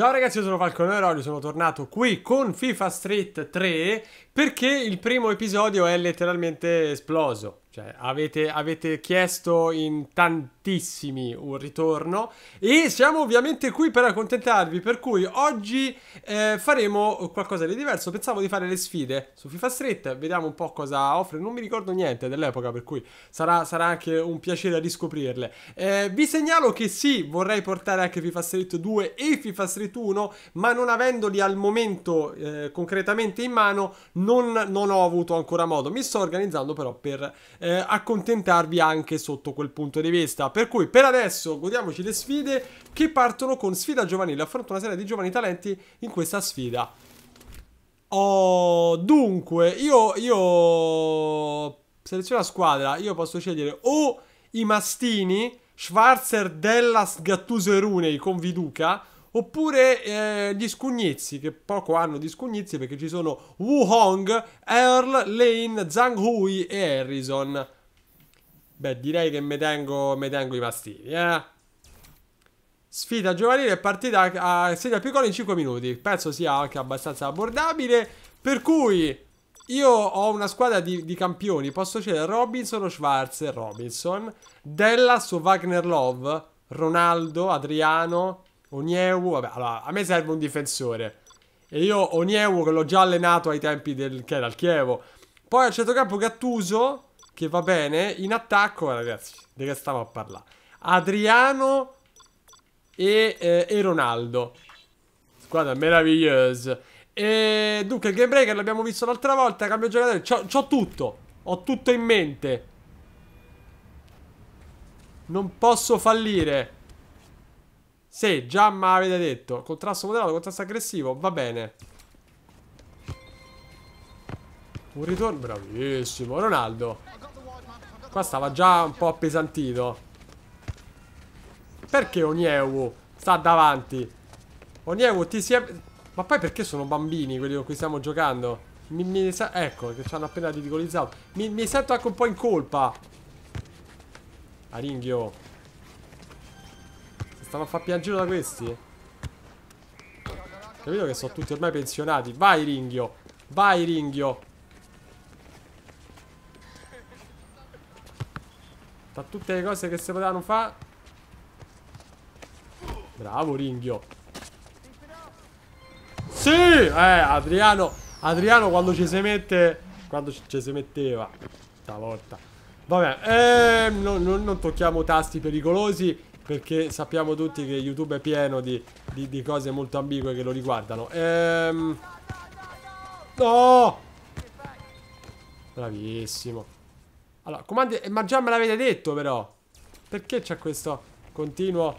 Ciao ragazzi, io sono Falconero, oggi sono tornato qui con FIFA Street 3 perché il primo episodio è letteralmente esploso. Cioè, avete, avete, chiesto in tantissimi un ritorno e siamo ovviamente qui per accontentarvi, per cui oggi eh, faremo qualcosa di diverso. Pensavo di fare le sfide su FIFA Street, vediamo un po' cosa offre. Non mi ricordo niente dell'epoca, per cui sarà, sarà anche un piacere riscoprirle. Eh, vi segnalo che sì, vorrei portare anche FIFA Street 2 e FIFA Street 1, ma non avendoli al momento eh, concretamente in mano, non, non ho avuto ancora modo. Mi sto organizzando però per eh, accontentarvi anche sotto quel punto di vista. Per cui per adesso godiamoci le sfide che partono con sfida giovanile. Affronto una serie di giovani talenti in questa sfida. Oh, dunque, io, io seleziono la squadra. Io posso scegliere o i mastini, Schwarzer, Dellas, Gattuso e Runei con Viduca Oppure eh, gli scugnizzi, che poco hanno di scugnizzi perché ci sono Wu Hong, Earl, Lane, Zhang Hui e Harrison. Beh, direi che me tengo, tengo i mastini, eh. Sfida giovanile partita a sedia più gol in 5 minuti. Penso sia anche abbastanza abbordabile. Per cui io ho una squadra di, di campioni. Posso scegliere Robinson o Schwarz Robinson. Dellas o Wagner Love. Ronaldo, Adriano, Oniewu, vabbè, allora, a me serve un difensore. E io Oniewu che l'ho già allenato ai tempi del, che era il Chievo. Poi al centrocampo Gattuso, che va bene. In attacco, ragazzi, di che stiamo a parlare? Adriano e, eh, e Ronaldo. Squadra meravigliosa. E dunque il Game Breaker l'abbiamo visto l'altra volta, cambio giocatore. C'ho tutto. Ho tutto in mente. Non posso fallire. Sì, già mi avete detto. Contrasto moderato, contrasto aggressivo. Va bene. Un ritorno. Bravissimo. Ronaldo. Qua stava già un po' appesantito. Perché Oniewu sta davanti? Oniewu ti si è... Ma poi perché sono bambini quelli con cui stiamo giocando? Mi, mi ecco, che ci hanno appena ridicolizzato. Mi, mi sento anche un po' in colpa. Aringhio. Stanno a far piangere da questi? Capito che sono tutti ormai pensionati Vai Ringhio Vai Ringhio Tra tutte le cose che si potevano fare Bravo Ringhio Sì Eh Adriano Adriano quando ci si mette Quando ci si metteva Stavolta Vabbè eh, non, non, non tocchiamo tasti pericolosi perché sappiamo tutti che YouTube è pieno di, di, di cose molto ambigue che lo riguardano. Ehm... No! Bravissimo. Allora, comandi... Eh, ma già me l'avete detto però. Perché c'è questo continuo...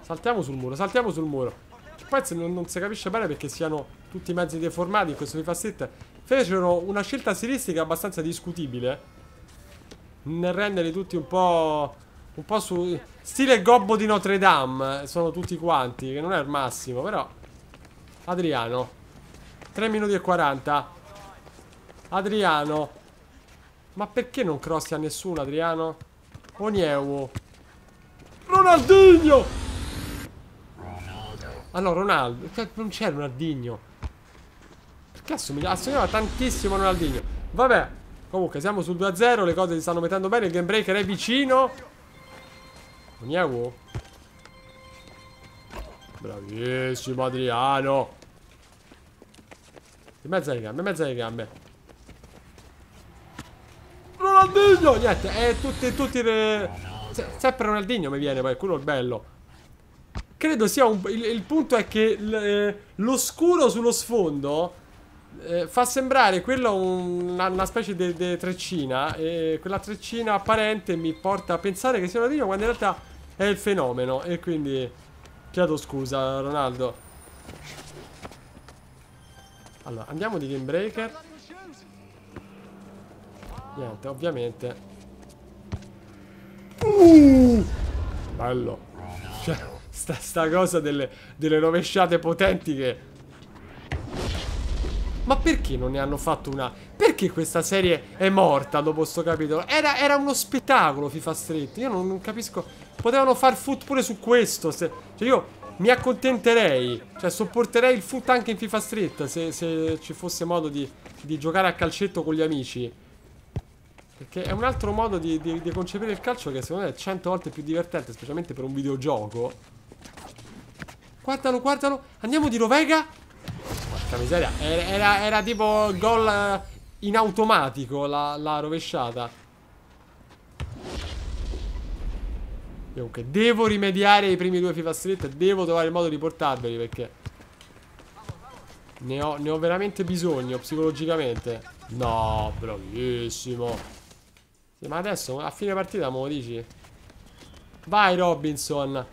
Saltiamo sul muro, saltiamo sul muro. Poi non, non si capisce bene perché siano tutti mezzi deformati in questo FIFA Street. Fecero una scelta stilistica abbastanza discutibile nel renderli tutti un po'... Un po' su... Stile gobbo di Notre Dame. Sono tutti quanti, che non è il massimo, però... Adriano. 3 minuti e 40. Adriano. Ma perché non crossi a nessuno, Adriano? Oniewu. Ronaldinho! No, Ronaldo. Non c'è Ronaldinho. Perché assomiglia? Assomigliava tantissimo a Ronaldinho. Vabbè. Comunque siamo sul 2-0 Le cose si stanno mettendo bene Il game breaker è vicino Ogniago Bravissimo Adriano In mezzo alle gambe In mezzo alle gambe Ronaldinho! Niente È tutti, tutti le... Sempre Ronaldinho mi viene poi Quello è bello. Credo sia un... Il, il punto è che eh, Lo scuro sullo sfondo eh, fa sembrare quello una, una specie di treccina e quella treccina apparente mi porta a pensare che sia una Dio quando in realtà è il fenomeno e quindi chiedo scusa Ronaldo. Allora andiamo di game breaker niente ovviamente bello cioè sta, sta cosa delle, delle rovesciate potenti che ma perché non ne hanno fatto una? Perché questa serie è morta dopo sto capitolo? Era, era uno spettacolo FIFA Street. Io non, non capisco potevano far foot pure su questo. Se, cioè io mi accontenterei. Cioè sopporterei il foot anche in FIFA Street se, se ci fosse modo di, di, giocare a calcetto con gli amici. Perché è un altro modo di, di, di concepire il calcio che secondo me è cento volte più divertente, specialmente per un videogioco. Guardalo, guardalo. Andiamo di Rovega. Porca miseria. Era, era, era tipo gol eh, in automatico la, la rovesciata. Comunque, devo rimediare i primi due FIFA Street. Devo trovare il modo di portarveli perché ne ho, ne ho veramente bisogno psicologicamente. No, bravissimo. Sì, ma adesso a fine partita me lo dici? Vai Robinson.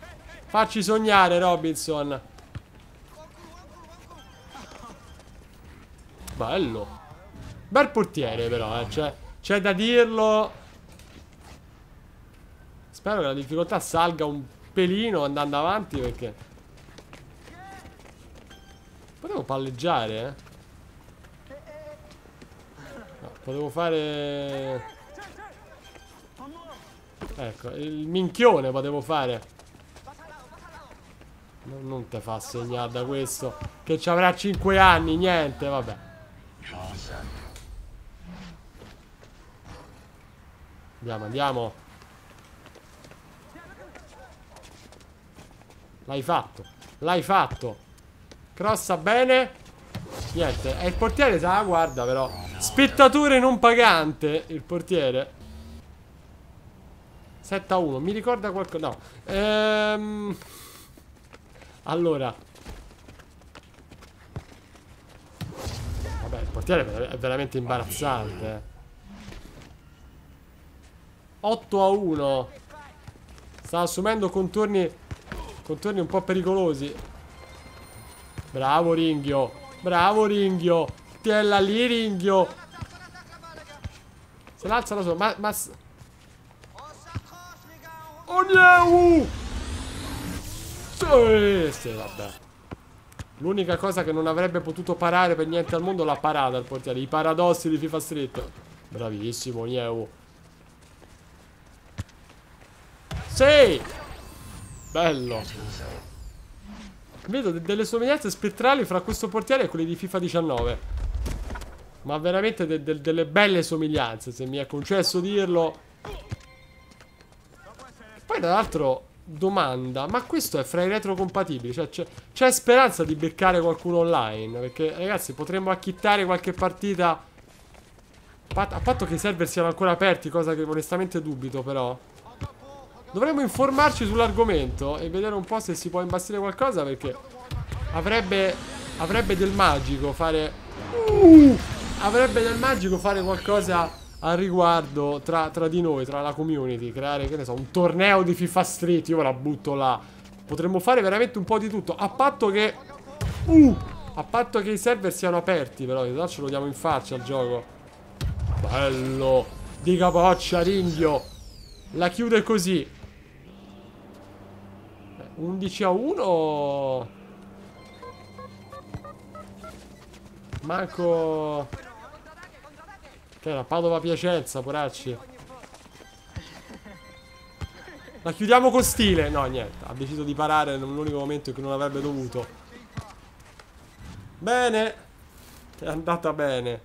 Facci sognare Robinson. Bello. Bel portiere però, eh. C'è da dirlo. Spero che la difficoltà salga un pelino andando avanti perché... Potevo palleggiare, eh? No, potevo fare... Ecco, il minchione potevo fare. Non, non te fa segnare da questo. Che ci avrà 5 anni, niente, vabbè. Andiamo, andiamo. L'hai fatto. L'hai fatto. Crossa bene. Niente. E il portiere sa, guarda però. Spettatore non pagante. Il portiere. 7 a 1. Mi ricorda qualcosa. No. Ehm... Allora. Vabbè, il portiere è veramente imbarazzante. 8 a 1. Sta assumendo contorni Contorni un po' pericolosi. Bravo Ringhio. Bravo Ringhio. Tiella lì Ringhio. Se l'alza la sua. Ma... ma... No! Sì, sì, vabbè. L'unica cosa che non avrebbe potuto parare per niente al mondo l'ha parata il portiere. I paradossi di FIFA Street. Bravissimo, Nieu. Sì! Bello. Vedo delle somiglianze spettrali fra questo portiere e quelli di FIFA 19. Ma veramente de de delle belle somiglianze, se mi è concesso dirlo. Poi tra l'altro, domanda, ma questo è fra i retrocompatibili? Cioè c'è speranza di beccare qualcuno online? Perché ragazzi potremmo acchittare qualche partita... A patto che i server siano ancora aperti, cosa che onestamente dubito però. Dovremmo informarci sull'argomento e vedere un po' se si può imbastire qualcosa perché avrebbe, avrebbe del magico fare... Uh, avrebbe del magico fare qualcosa al riguardo tra, tra, di noi, tra la community, creare, che ne so, un torneo di FIFA Street, io la butto là. Potremmo fare veramente un po' di tutto, a patto che... Uh, a patto che i server siano aperti, però, se ce lo diamo in faccia al gioco. Bello, di capoccia, ringhio. La chiude così. 11 a 1 Manco Era Padova Piacenza Poracci. La chiudiamo con stile. No niente. Ha deciso di parare nell'unico momento in cui non avrebbe dovuto. Bene. È andata bene.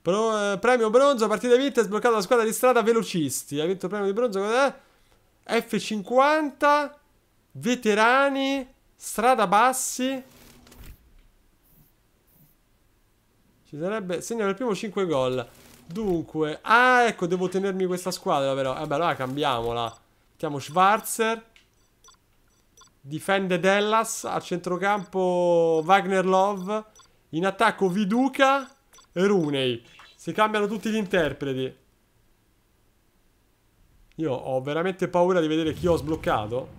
Pro, eh, Premio bronzo Partita vinta Sbloccato la squadra di strada Velocisti. Ha vinto il premio di bronzo Cos'è? F50, veterani, strada bassi. Ci sarebbe... Segna per primo 5 gol. Dunque... Ah, ecco, devo tenermi questa squadra però. Vabbè, allora cambiamola. Mettiamo Schwarzer. Difende Dellas. A centrocampo Wagner Love. In attacco Viduca e Runei. Si cambiano tutti gli interpreti. Io ho veramente paura di vedere chi ho sbloccato.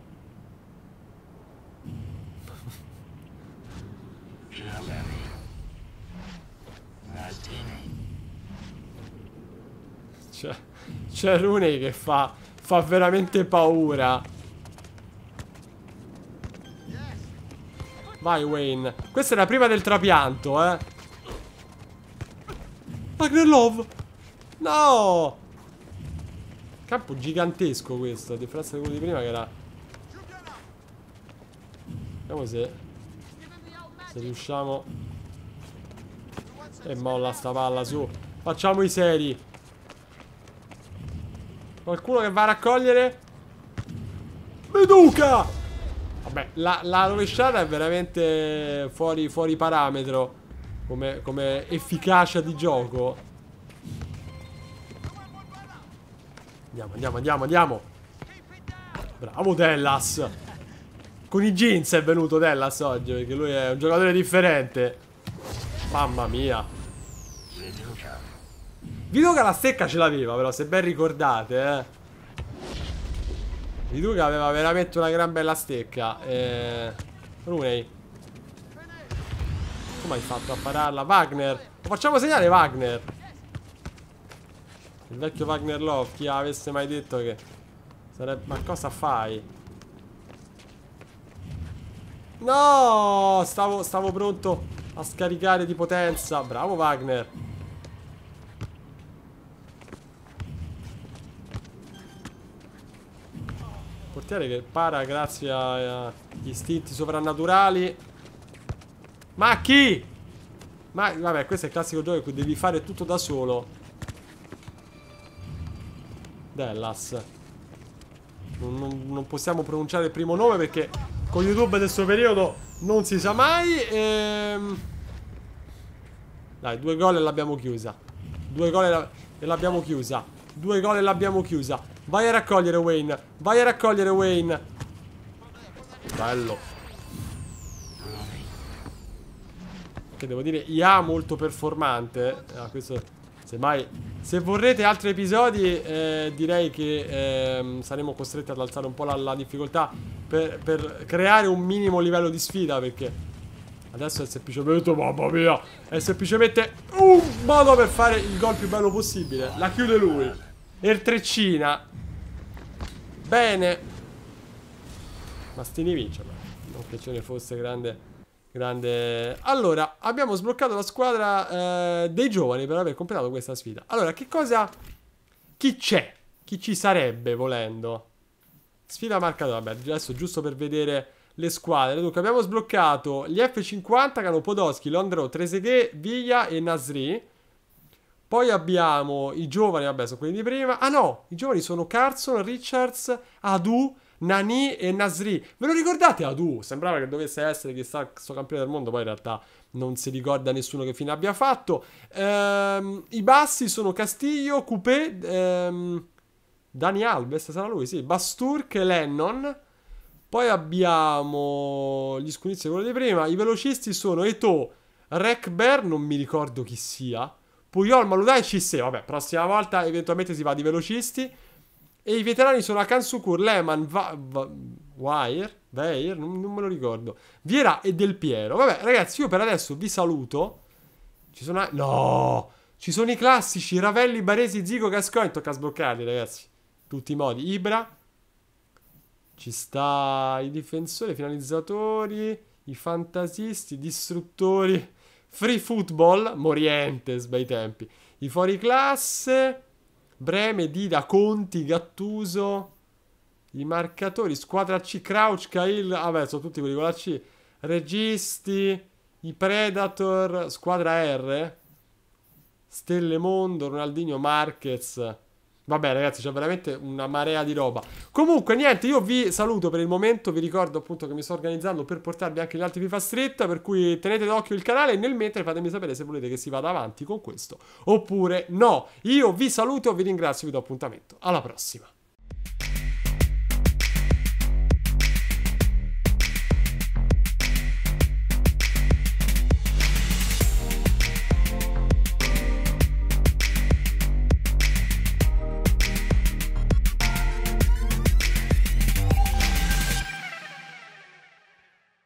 C'è, c'è Rooney che fa, fa veramente paura. Vai Wayne. Questa è la prima del trapianto, eh. Wagner Love. No! Campo gigantesco questo, a differenza di quello di prima che era... Vediamo se... Se riusciamo... E molla sta palla, su. Facciamo i seri. Qualcuno che va a raccogliere? Meduca! Vabbè, la, la rovesciata è veramente fuori, fuori parametro come, come efficacia di gioco. Andiamo, andiamo, andiamo, andiamo. Bravo Dellas. Con i jeans è venuto Dellas oggi perché lui è un giocatore differente. Mamma mia. Viduca la stecca ce l'aveva però, se ben ricordate, eh. Viduca aveva veramente una gran bella stecca. Eh... Rooney. Come hai fatto a pararla? Wagner. Lo facciamo segnare Wagner. Il vecchio Wagner Love. Chi avesse mai detto che... Sarebbe... Ma cosa fai? No! Stavo, stavo pronto a scaricare di potenza. Bravo Wagner. Portiere che para grazie agli istinti sovrannaturali. Ma chi? Ma vabbè, questo è il classico gioco in devi fare tutto da solo. Dellas. Non, non, non possiamo pronunciare il primo nome perché con YouTube del suo periodo non si sa mai. Ehm... Dai, due gol e l'abbiamo chiusa. Due gol e l'abbiamo chiusa. Due gol e l'abbiamo chiusa. Vai a raccogliere Wayne. Vai a raccogliere Wayne. Bello. Che devo dire, IA molto performante. Ah, questo... Semmai, se vorrete altri episodi, eh, direi che eh, saremo costretti ad alzare un po' la, la difficoltà per, per, creare un minimo livello di sfida, perché adesso è semplicemente, mamma mia, è semplicemente un modo per fare il gol più bello possibile. La chiude lui. Ertreccina. Bene. Mastini vince, non che ce ne fosse grande... Grande. Allora, abbiamo sbloccato la squadra eh, dei giovani per aver completato questa sfida. Allora, che cosa... Chi c'è? Chi ci sarebbe, volendo? Sfida marcata, vabbè, adesso giusto per vedere le squadre. Dunque, abbiamo sbloccato gli F50 che hanno Podoschi, Londro, Treseghe, Viglia e Nasri. Poi abbiamo i giovani, vabbè, sono quelli di prima. Ah no, i giovani sono Carson, Richards, Adu, Nani e Nasri. Ve lo ricordate Adu? Sembrava che dovesse essere chissà questo campione del mondo, poi in realtà non si ricorda nessuno che fine abbia fatto. Ehm, I bassi sono Castiglio, Coupé, ehm, Dani Alves, sarà lui, sì, Basturk e Lennon. Poi abbiamo gli scunizi, quello di prima. I velocisti sono Eto, Rekber, non mi ricordo chi sia. Puyol, Maludai e Cisse. Vabbè, prossima volta eventualmente si va di velocisti. E i veterani sono Akansukur, Lehman, Va Va Wire, Weir, non, non, me lo ricordo. Viera e Del Piero. Vabbè, ragazzi, io per adesso vi saluto. Ci sono... No! Ci sono i classici Ravelli, Baresi, Zico, Gascoigne. Tocca sbloccarli, ragazzi. Tutti i modi. Ibra. Ci sta i difensori, i finalizzatori, i fantasisti, i distruttori. Free football, Morientes, bei tempi. I fuori classe... Breme, Dida, Conti, Gattuso, i marcatori, squadra C, Crouch, Cahill, vabbè sono tutti quelli con la C, registi, i Predator, squadra R, Stelle Mondo, Ronaldinho, Marquez... Vabbè ragazzi c'è veramente una marea di roba. Comunque niente io vi saluto per il momento Vi ricordo appunto che mi sto organizzando per portarvi anche gli altri FIFA Street Per cui tenete d'occhio il canale e nel mentre fatemi sapere se volete che si vada avanti con questo Oppure no. Io vi saluto, vi ringrazio, vi do appuntamento. Alla prossima